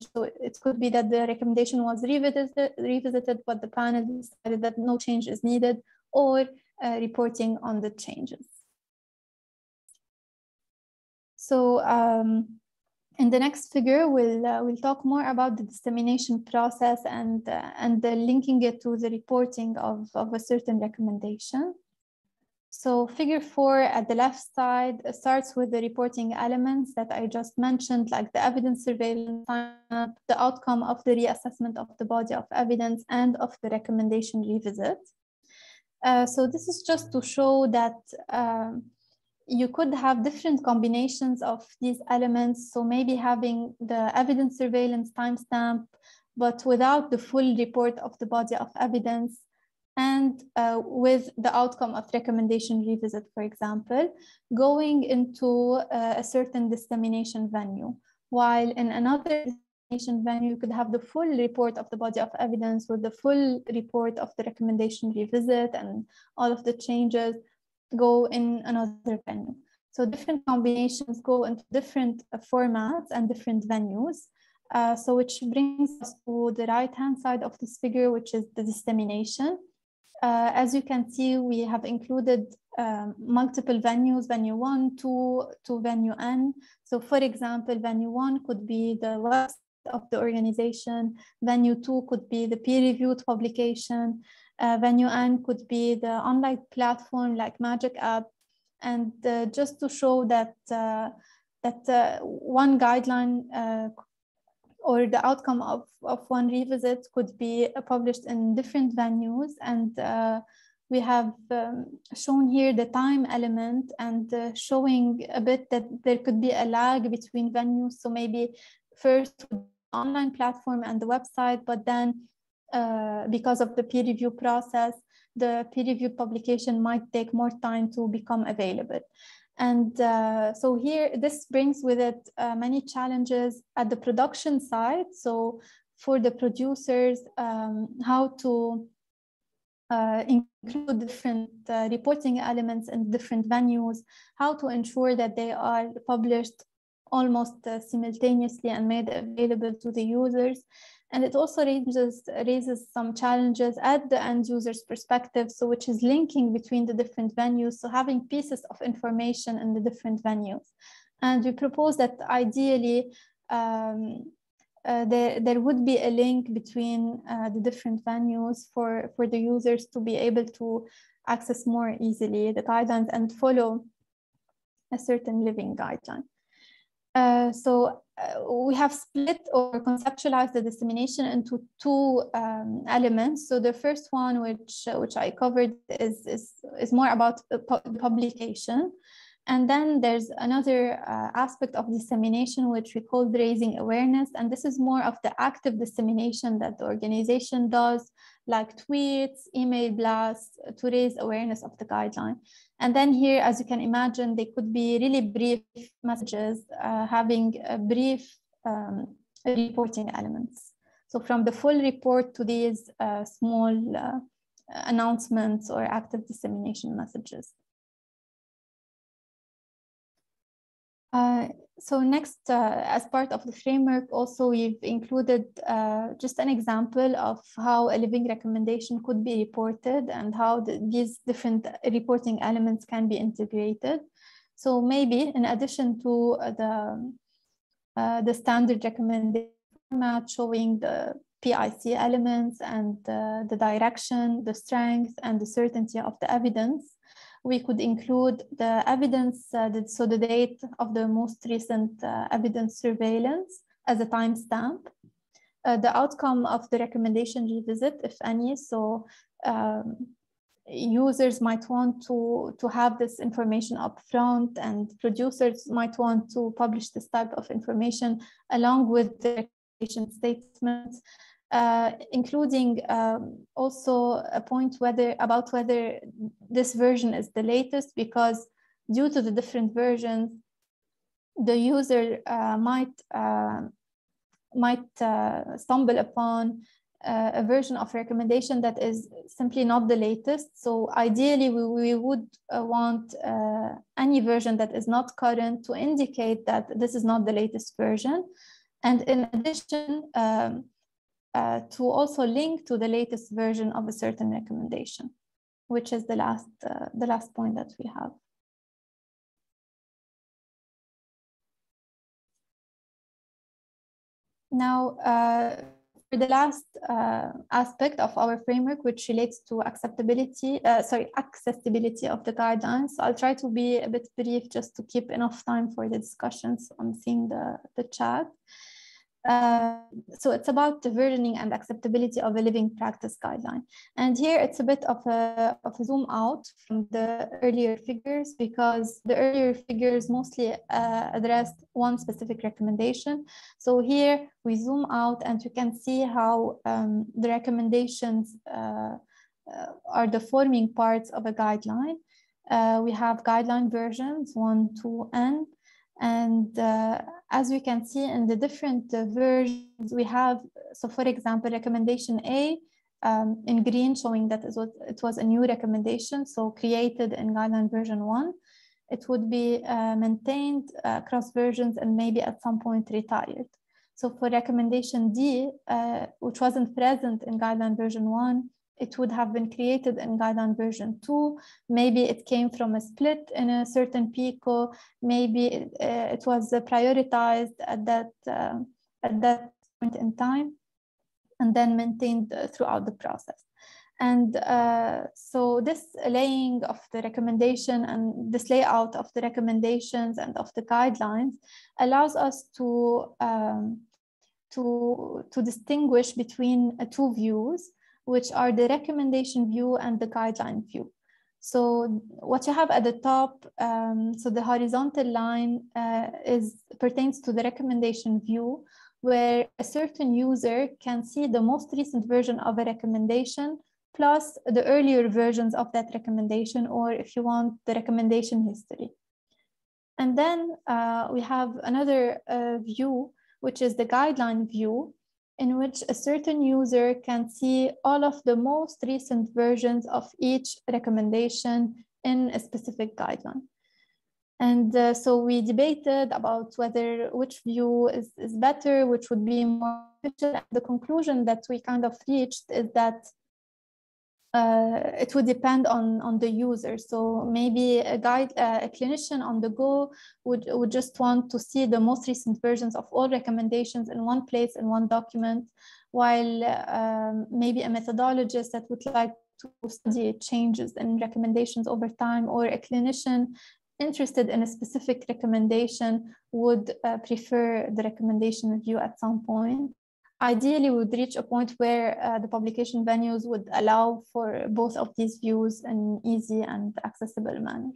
So it could be that the recommendation was revisited, revisited but the panel decided that no change is needed, or uh, reporting on the changes. So um, in the next figure, we'll, uh, we'll talk more about the dissemination process and, uh, and linking it to the reporting of, of a certain recommendation. So figure four at the left side starts with the reporting elements that I just mentioned, like the evidence surveillance, the outcome of the reassessment of the body of evidence and of the recommendation revisit. Uh, so this is just to show that um, you could have different combinations of these elements. So maybe having the evidence surveillance timestamp, but without the full report of the body of evidence and uh, with the outcome of recommendation revisit, for example, going into uh, a certain dissemination venue. While in another dissemination venue, you could have the full report of the body of evidence with the full report of the recommendation revisit and all of the changes go in another venue. So different combinations go into different uh, formats and different venues. Uh, so which brings us to the right-hand side of this figure, which is the dissemination. Uh, as you can see, we have included um, multiple venues, venue one, two, to venue N. So for example, venue one could be the website of the organization, venue two could be the peer-reviewed publication, uh, venue N could be the online platform like Magic App. And uh, just to show that, uh, that uh, one guideline uh, or the outcome of, of one revisit could be published in different venues. And uh, we have um, shown here the time element and showing a bit that there could be a lag between venues. So maybe first online platform and the website, but then uh, because of the peer review process, the peer review publication might take more time to become available. And uh, so here, this brings with it uh, many challenges at the production side. So for the producers, um, how to uh, include different uh, reporting elements in different venues, how to ensure that they are published almost uh, simultaneously and made available to the users, and it also raises, raises some challenges at the end user's perspective, so which is linking between the different venues, so having pieces of information in the different venues. And we propose that ideally um, uh, there, there would be a link between uh, the different venues for, for the users to be able to access more easily the guidelines and follow a certain living guideline. Uh, so uh, we have split or conceptualized the dissemination into two um, elements. So the first one, which uh, which I covered, is is, is more about publication. And then there's another uh, aspect of dissemination, which we call raising awareness. And this is more of the active dissemination that the organization does, like tweets, email blasts, to raise awareness of the guideline. And then here, as you can imagine, they could be really brief messages, uh, having brief um, reporting elements. So from the full report to these uh, small uh, announcements or active dissemination messages. Uh, so next, uh, as part of the framework, also we've included uh, just an example of how a living recommendation could be reported and how the, these different reporting elements can be integrated. So maybe in addition to the, uh, the standard recommendation format showing the PIC elements and the direction, the strength, and the certainty of the evidence, we could include the evidence, uh, the, so the date of the most recent uh, evidence surveillance as a timestamp, uh, the outcome of the recommendation revisit, if any. So um, users might want to, to have this information up front and producers might want to publish this type of information along with the statements uh, including um, also a point whether about whether this version is the latest because due to the different versions, the user uh, might uh, might uh, stumble upon uh, a version of recommendation that is simply not the latest. So ideally, we, we would uh, want any version that is not current to indicate that this is not the latest version. And in addition, um, uh, to also link to the latest version of a certain recommendation, which is the last, uh, the last point that we have. Now, uh, for the last uh, aspect of our framework, which relates to acceptability, uh, sorry, accessibility of the guidelines. I'll try to be a bit brief just to keep enough time for the discussions. I'm seeing the, the chat. Uh, so it's about the versioning and acceptability of a living practice guideline. And here it's a bit of a, of a zoom out from the earlier figures because the earlier figures mostly uh, addressed one specific recommendation. So here we zoom out and you can see how um, the recommendations uh, uh are the forming parts of a guideline. Uh, we have guideline versions one, two, n. And uh, as we can see in the different uh, versions, we have, so for example, recommendation A um, in green showing that it was, it was a new recommendation, so created in guideline version one. It would be uh, maintained uh, across versions and maybe at some point retired. So for recommendation D, uh, which wasn't present in guideline version one, it would have been created in guideline version two. Maybe it came from a split in a certain PICO. Maybe it, uh, it was prioritized at that, uh, at that point in time and then maintained throughout the process. And uh, so this laying of the recommendation and this layout of the recommendations and of the guidelines allows us to, um, to, to distinguish between uh, two views which are the recommendation view and the guideline view. So what you have at the top, um, so the horizontal line uh, is pertains to the recommendation view, where a certain user can see the most recent version of a recommendation plus the earlier versions of that recommendation, or if you want, the recommendation history. And then uh, we have another uh, view, which is the guideline view, in which a certain user can see all of the most recent versions of each recommendation in a specific guideline. And uh, so we debated about whether which view is, is better, which would be more efficient. The conclusion that we kind of reached is that uh, it would depend on, on the user. So maybe a guide, uh, a clinician on the go would, would just want to see the most recent versions of all recommendations in one place in one document, while um, maybe a methodologist that would like to study changes in recommendations over time, or a clinician interested in a specific recommendation would uh, prefer the recommendation review at some point ideally we would reach a point where uh, the publication venues would allow for both of these views in an easy and accessible manner.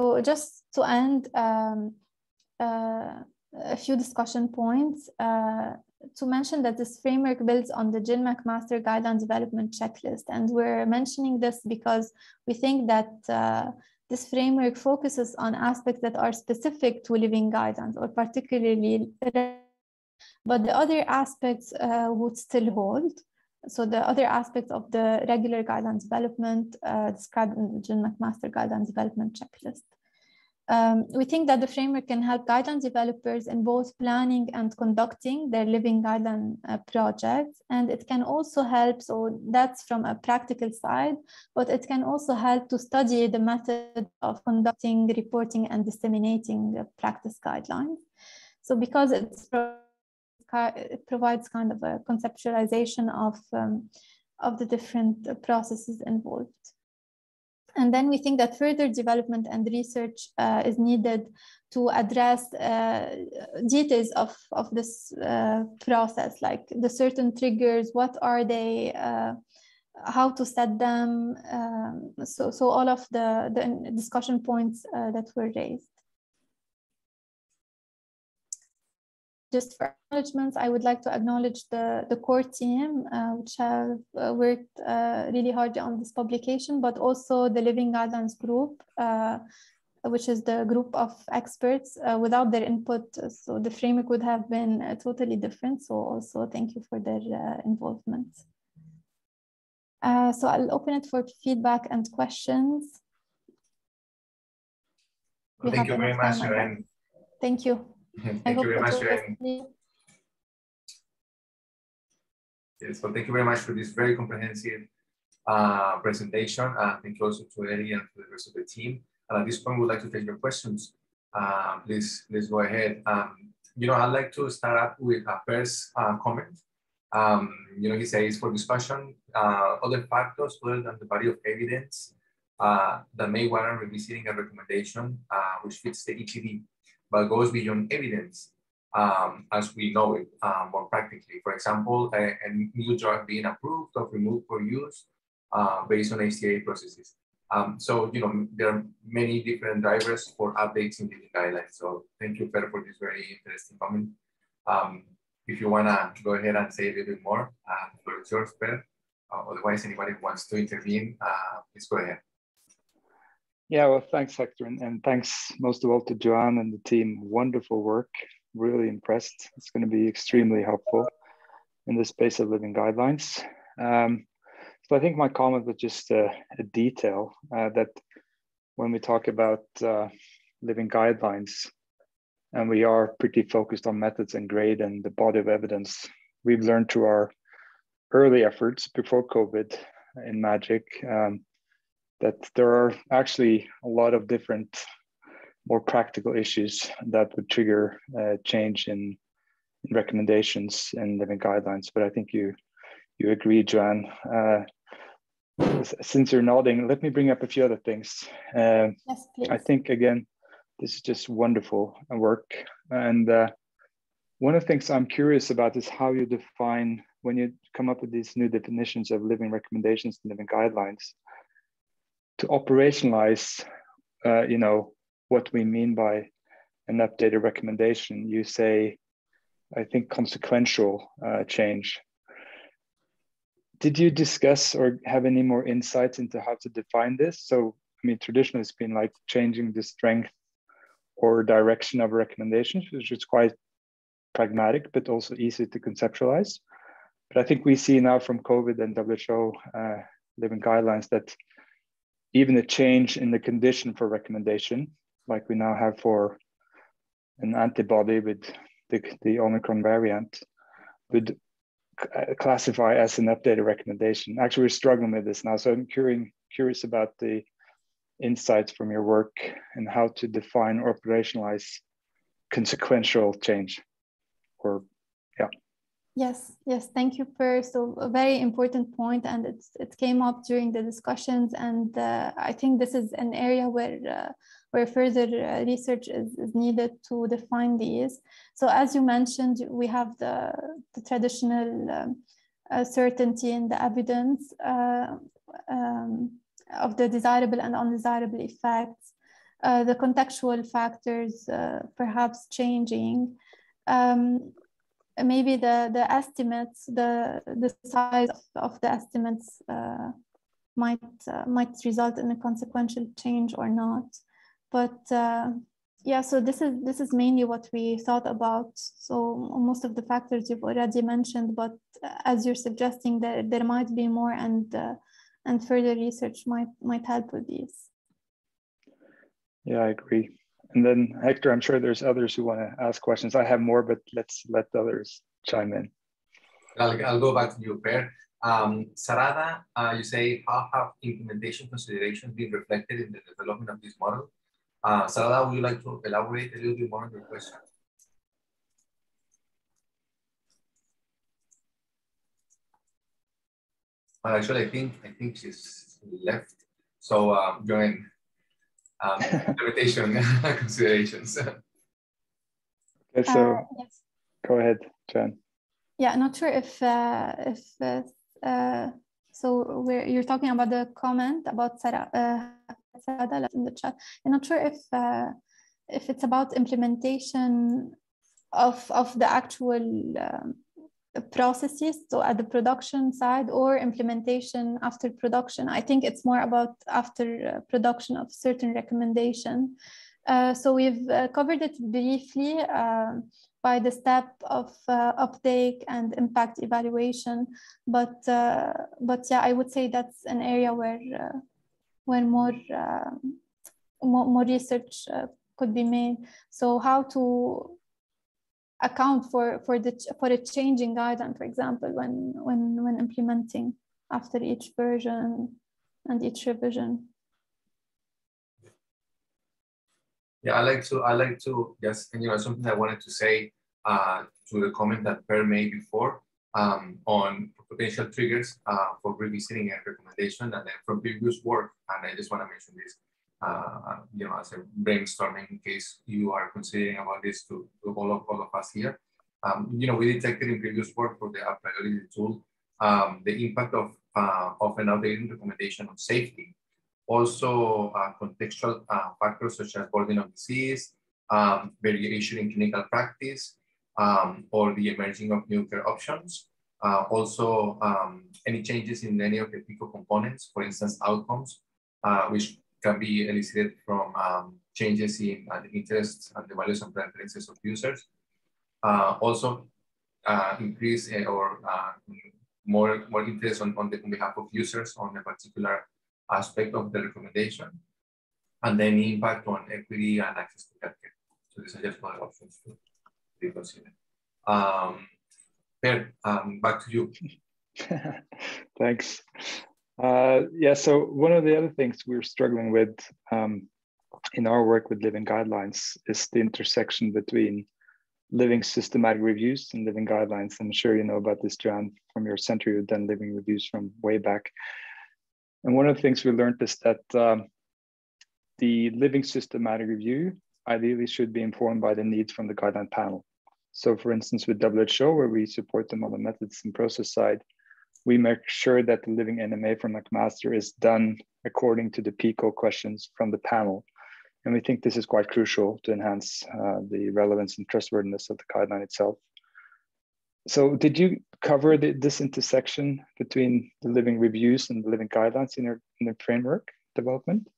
So just to end, um, uh, a few discussion points. Uh, to mention that this framework builds on the GIN-McMaster Guideline Development Checklist. And we're mentioning this because we think that uh, this framework focuses on aspects that are specific to living guidelines or particularly but the other aspects uh, would still hold. So the other aspects of the regular guidelines development uh, described in the GIN-McMaster Guidelines Development Checklist. Um, we think that the framework can help guidelines developers in both planning and conducting their living guideline uh, projects. And it can also help, so that's from a practical side, but it can also help to study the method of conducting, reporting, and disseminating the practice guidelines. So because it's it provides kind of a conceptualization of, um, of the different processes involved. And then we think that further development and research uh, is needed to address uh, details of, of this uh, process, like the certain triggers, what are they, uh, how to set them. Um, so, so all of the, the discussion points uh, that were raised. Just for acknowledgements, I would like to acknowledge the, the core team, uh, which have uh, worked uh, really hard on this publication, but also the Living Guidelines group, uh, which is the group of experts. Uh, without their input, so the framework would have been uh, totally different. So also thank you for their involvement. so I'll open it for feedback and questions. Well, thank you very much, Thank you. Thank you very much, Yes, well, thank you very much for this very comprehensive uh, presentation. Uh, thank you also to Elie and to the rest of the team. And at this point, we'd like to take your questions. Uh, please, please go ahead. Um, you know, I'd like to start up with a first uh, comment. Um, you know, he says for discussion, uh, other factors other than the body of evidence uh, that may warrant revisiting a recommendation uh, which fits the EtD, but goes beyond evidence um, as we know it uh, more practically. For example, a, a, new drug being approved or removed for use uh, based on HTA processes. Um, so, you know, there are many different drivers for updates in the guidelines. So thank you, Pedro, for this very interesting comment. Um, if you want to go ahead and say a little bit more, uh, for yours, Pedro. Uh, otherwise, anybody who wants to intervene, uh, please go ahead. Yeah, well, thanks, Hector, and, and thanks most of all to Joanne and the team. Wonderful work. Really impressed. It's going to be extremely helpful in the space of living guidelines. Um, so I think my comment was just a, a detail uh, that when we talk about uh, living guidelines, and we are pretty focused on methods and GRADE and the body of evidence, we've learned through our early efforts before COVID in MAGIC um, that there are actually a lot of different more practical issues that would trigger a change in, in recommendations and living guidelines. But I think you you agree, Joanne. Uh, since you're nodding, let me bring up a few other things. Uh, yes, please. I think again, this is just wonderful work. And uh, one of the things I'm curious about is how you define when you come up with these new definitions of living recommendations and living guidelines to operationalize, uh, you know, what we mean by an updated recommendation. You say, I think consequential uh, change did you discuss or have any more insights into how to define this? So, I mean, traditionally it's been like changing the strength or direction of recommendations, which is quite pragmatic, but also easy to conceptualize. But I think we see now from COVID and WHO uh, living guidelines that even a change in the condition for recommendation, like we now have for an antibody with the, the Omicron variant, would uh, classify as an updated recommendation. Actually, we're struggling with this now. So I'm curious about the insights from your work and how to define or operationalize consequential change or yeah. Yes, yes, thank you for so a very important point, and it's it came up during the discussions, and uh, I think this is an area where uh, where further uh, research is, is needed to define these. So as you mentioned, we have the, the traditional um, uh, certainty in the evidence uh, um, of the desirable and undesirable effects, uh, the contextual factors perhaps changing. Um, maybe the, the estimates, the, the size of the estimates uh, might, uh, might result in a consequential change or not. But uh, yeah, so this is, this is mainly what we thought about. So most of the factors you've already mentioned, but as you're suggesting that there might be more and, uh, and further research might, might help with these. Yeah, I agree. And then Hector, I'm sure there's others who want to ask questions. I have more, but let's let others chime in. I'll, I'll go back to you, Per. Um, Sarada, uh, you say, how have implementation considerations been reflected in the development of this model? Uh, Sarada, would you like to elaborate a little bit more on your question? Well, actually, I think I think she's left. So um, um, interpretation considerations. Okay, so uh, yes. go ahead, Jen. Yeah, I'm not sure if uh, if uh, uh so we're, you're talking about the comment about Sarah, uh, in the chat. I'm not sure if uh, if it's about implementation of of the actual um, processes so at the production side or implementation after production. I think it's more about after uh, production of certain recommendation. Uh, so we've uh, covered it briefly uh, by the step of uh, uptake and impact evaluation. But uh, but yeah i would say that's an area where where more more, more, research could be made. So how to account for for the for a changing guideline, for example, when when when implementing after each version and each revision. Yeah, I like to I like to just you know something I wanted to say uh, to the comment that Per made before um, on potential triggers uh, for revisiting a recommendation and then from previous work. And I just want to mention this, uh, you know, as a brainstorming in case you are considering about this to, to all, of, all of us here. Um, you know, we detected in previous work for the UpPriority tool um, the impact of, uh, of an outdated recommendation on safety. Also, uh, contextual uh, factors such as burden of disease, um, variation in clinical practice, um, or the emerging of new care options. Uh, also, um, any changes in any of the PICO components, for instance, outcomes, uh, which can be elicited from um, changes in uh, interests and the values and preferences of users. Uh, also, uh, increase uh, or more, more interest on, on, the, on behalf of users on a particular aspect of the recommendation, and then impact on equity and access to healthcare. So these are just one options to be considered. Um, per, um, back to you. Thanks. Uh, yeah, so one of the other things we're struggling with um, in our work with living guidelines is the intersection between living systematic reviews and living guidelines. I'm sure you know about this, John, from your center. You've done living reviews from way back. And one of the things we learned is that um, the living systematic review ideally should be informed by the needs from the guideline panel. So for instance, with WHO, where we support them on the methods and process side, we make sure that the living NMA from McMaster is done according to the PICO questions from the panel and we think this is quite crucial to enhance uh, the relevance and trustworthiness of the guideline itself. So did you cover the, this intersection between the living reviews and the living guidelines in your in the framework development?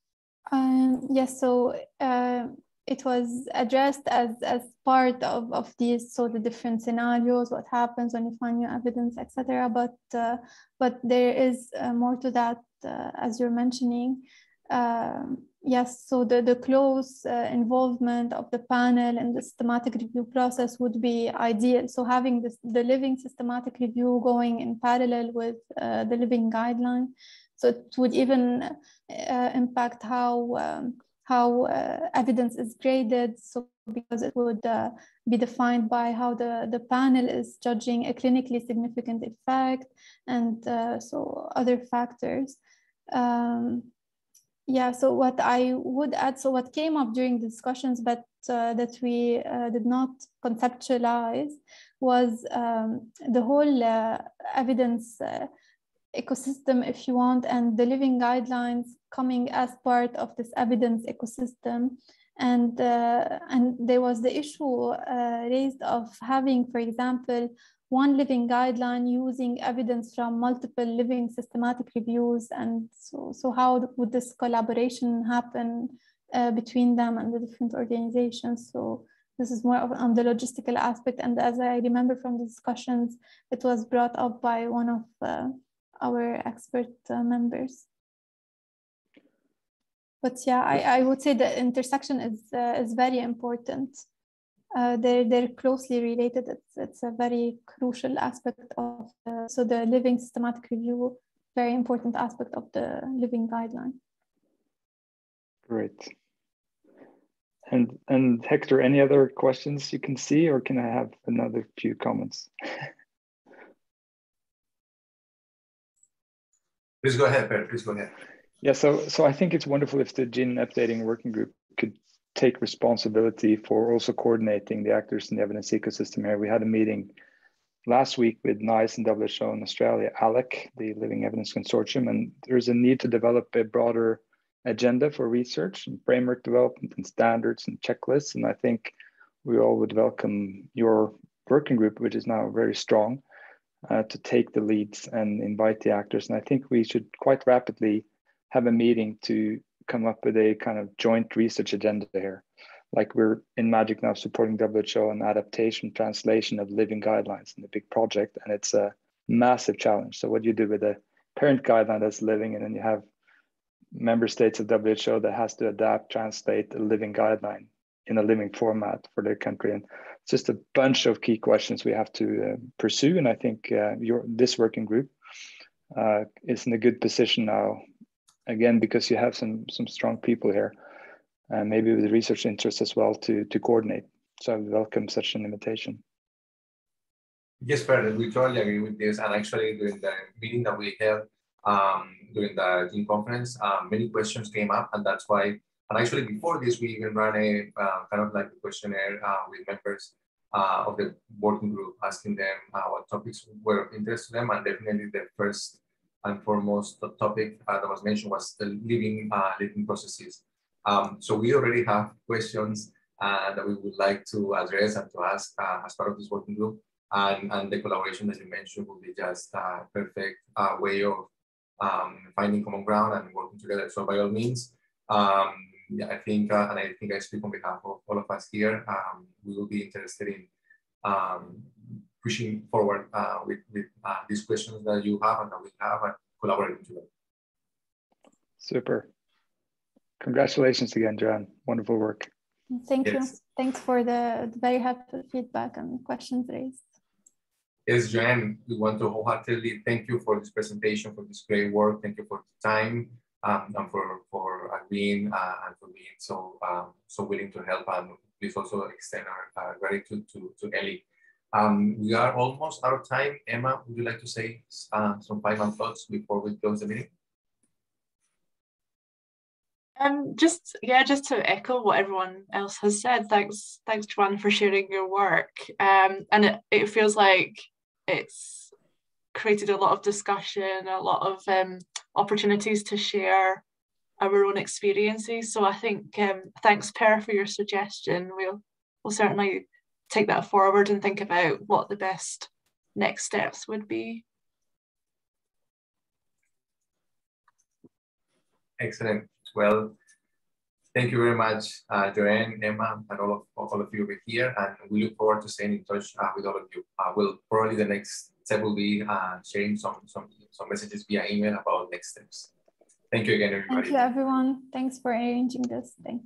Um, yes, so uh, it was addressed as, as part of, of these so the different scenarios, what happens when you find new evidence, etc. But uh, but there is uh, more to that, uh, as you're mentioning. Um, yes, so the, the close uh, involvement of the panel in the systematic review process would be ideal. So having this, the living systematic review going in parallel with uh, the living guideline. So it would even uh, impact how, um, how uh, evidence is graded. So because it would uh, be defined by how the, the panel is judging a clinically significant effect and uh, so other factors. Um, yeah, so what I would add, so what came up during the discussions, but uh, that we uh, did not conceptualize was um, the whole uh, evidence ecosystem, if you want, and the living guidelines coming as part of this evidence ecosystem. And, uh, and there was the issue uh, raised of having, for example, one living guideline using evidence from multiple living systematic reviews. And so, so how would this collaboration happen uh, between them and the different organizations? So this is more of on the logistical aspect. And as I remember from the discussions, it was brought up by one of uh, our expert uh, members. But yeah, I, I would say the intersection is, uh, is very important uh, they're, they're closely related. It's, it's a very crucial aspect of, so the living systematic review, very important aspect of the living guideline. Great. And, and Hector, any other questions you can see, or can I have another few comments? Please go ahead, Per. Please go ahead. Yeah, so so I think it's wonderful if the GIN updating working group could take responsibility for also coordinating the actors in the evidence ecosystem here. We had a meeting last week with NICE and WHO in Australia, ALEC, the Living Evidence Consortium, and there's a need to develop a broader agenda for research and framework development and standards and checklists. And I think we all would welcome your working group, which is now very strong, uh, to take the leads and invite the actors. And I think we should quite rapidly have a meeting to come up with a kind of joint research agenda here. Like we're in Magic now supporting WHO and adaptation, translation of living guidelines in a big project, and it's a massive challenge. So what do you do with a parent guideline that's living, and then you have member states of WHO that has to adapt, translate a living guideline in a living format for their country. And just a bunch of key questions we have to uh, pursue. And I think uh, your this working group uh, is in a good position now, again because you have some some strong people here, and maybe with research interests as well to to coordinate. So I welcome such an invitation. Yes, Fred, we totally agree with this. And actually, during the meeting that we held um, during the GIN conference, um, many questions came up, and that's why. And actually, before this, we even ran a uh, kind of like a questionnaire uh, with members uh, of the working group, asking them uh, what topics were of interest to them. And definitely, the first and foremost topic uh, that was mentioned was the living uh, living processes. Um, so we already have questions that we would like to address and to ask as part of this working group. And, and the collaboration that you mentioned will be just a perfect way of um, finding common ground and working together. So by all means, um, I think, uh, and I think I speak on behalf of all of us here, um, we will be interested in um, pushing forward uh, with, with uh, these questions that you have and that we have and collaborating together. Super. Congratulations again, John. Wonderful work. Thank yes. you. Thanks for the, the very helpful feedback and questions raised. Yes, Joanne, we want to wholeheartedly thank you for this presentation, for this great work. Thank you for the time um, and for, for agreeing uh, and for being so um, so willing to help. And please also extend our uh, gratitude to, to Elie. Um, we are almost out of time. Emma, would you like to say uh, some final thoughts before we close the meeting? Um, just yeah, just to echo what everyone else has said. Thanks, thanks, Joanne, for sharing your work. Um, and it, it feels like it's created a lot of discussion, a lot of um, opportunities to share our own experiences. So I think um, thanks, Per, for your suggestion. We'll we'll certainly take that forward and think about what the best next steps would be. Excellent. Well, Thank you very much, uh, Joanne, Emma, and all of, all of you over here. And we look forward to staying in touch uh, with all of you. Uh, we'll probably the next step will be uh, sharing some, some, some messages via email about next steps. Thank you again, everybody. Thank you, everyone. Thanks for arranging this. Thanks.